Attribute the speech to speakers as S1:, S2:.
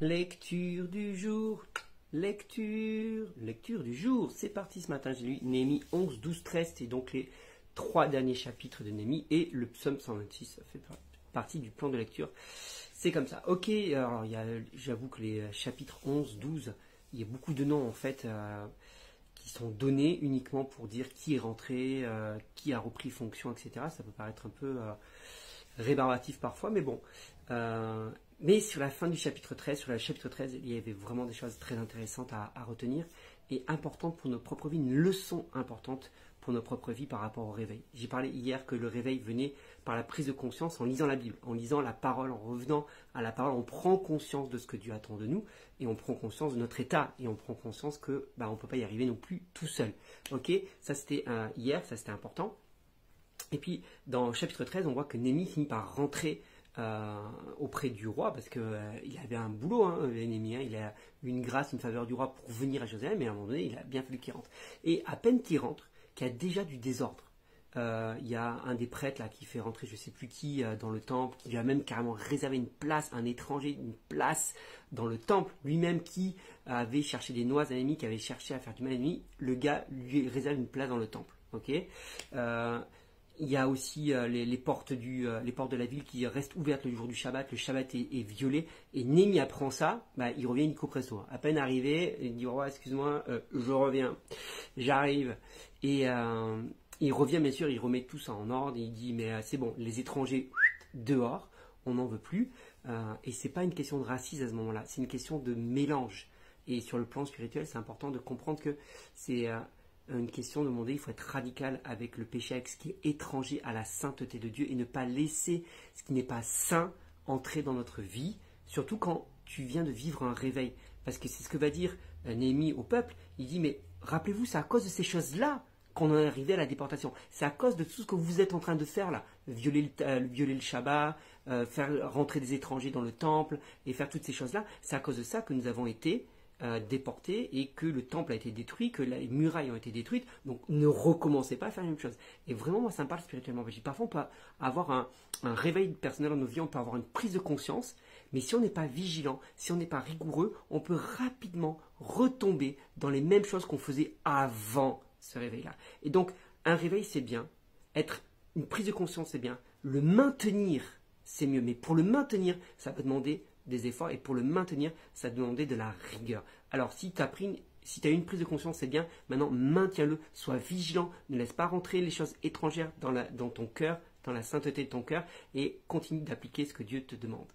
S1: Lecture du jour, lecture, lecture du jour. C'est parti ce matin, j'ai lu Néhémie 11, 12, 13, c'est donc les trois derniers chapitres de Néhémie et le psaume 126, ça fait partie du plan de lecture. C'est comme ça. Ok, j'avoue que les chapitres 11, 12, il y a beaucoup de noms en fait euh, qui sont donnés uniquement pour dire qui est rentré, euh, qui a repris fonction, etc. Ça peut paraître un peu euh, rébarbatif parfois, mais bon. Mais sur la fin du chapitre 13, sur le chapitre 13, il y avait vraiment des choses très intéressantes à, retenir et importantes pour nos propres vies, une leçon importante pour nos propres vies par rapport au réveil. J'ai parlé hier que le réveil venait par la prise de conscience en lisant la Bible, en lisant la parole, en revenant à la parole, on prend conscience de ce que Dieu attend de nous et on prend conscience de notre état et on prend conscience que bah, on ne peut pas y arriver non plus tout seul. Ok, ça c'était hier, ça c'était important. Et puis dans le chapitre 13, on voit que Némi finit par rentrer euh, auprès du roi, parce qu'il euh, avait un boulot, hein, l'ennemi, hein. il a une grâce, une faveur du roi pour venir à Jérusalem, mais à un moment donné, il a bien fallu qu'il rentre. Et à peine qu'il rentre, qu'il y a déjà du désordre. Euh, il y a un des prêtres là qui fait rentrer je sais plus qui dans le temple, qui lui a même carrément réservé une place, un étranger, une place dans le temple, lui-même qui avait cherché des noix à l'ennemi, qui avait cherché à faire du mal à l'ennemi, le gars lui réserve une place dans le temple. ok? Il y a aussi euh, les, portes du, euh, les portes de la ville qui restent ouvertes le jour du Shabbat. Le Shabbat est, violé. Et Némi apprend ça. Bah, il revient Nico Presso. À peine arrivé, il dit oh, excuse-moi, euh, je reviens. J'arrive. Et il revient, bien sûr, il remet tout ça en ordre. Il dit mais c'est bon, les étrangers dehors, on n'en veut plus. et c'est pas une question de racisme à ce moment-là. C'est une question de mélange. Et sur le plan spirituel, c'est important de comprendre que c'est une question de demander, il faut être radical avec le péché, avec ce qui est étranger à la sainteté de Dieu et ne pas laisser ce qui n'est pas saint entrer dans notre vie, surtout quand tu viens de vivre un réveil. Parce que c'est ce que va dire euh, Néhémie au peuple. Il dit, mais rappelez-vous, c'est à cause de ces choses-là qu'on est arrivé à la déportation. C'est à cause de tout ce que vous êtes en train de faire là. Violer le, euh, Shabbat, euh, faire rentrer des étrangers dans le temple et faire toutes ces choses-là. C'est à cause de ça que nous avons été euh, déporté et que le temple a été détruit, que les murailles ont été détruites. Donc ne recommencez pas à faire la même chose. Et vraiment, moi, ça me parle spirituellement. Parfois, on peut avoir un, réveil personnel dans nos vies, on peut avoir une prise de conscience, mais si on n'est pas vigilant, si on n'est pas rigoureux, on peut rapidement retomber dans les mêmes choses qu'on faisait avant ce réveil-là. Et donc, un réveil, c'est bien. Être une prise de conscience, c'est bien. Le maintenir, c'est mieux. Mais pour le maintenir, ça peut demander des efforts et pour le maintenir, ça demandait de la rigueur. Alors si tu as pris si tu as une prise de conscience, c'est bien. Maintenant, maintiens-le, sois vigilant, ne laisse pas rentrer les choses étrangères dans, dans ton cœur, dans la sainteté de ton cœur, et continue d'appliquer ce que Dieu te demande.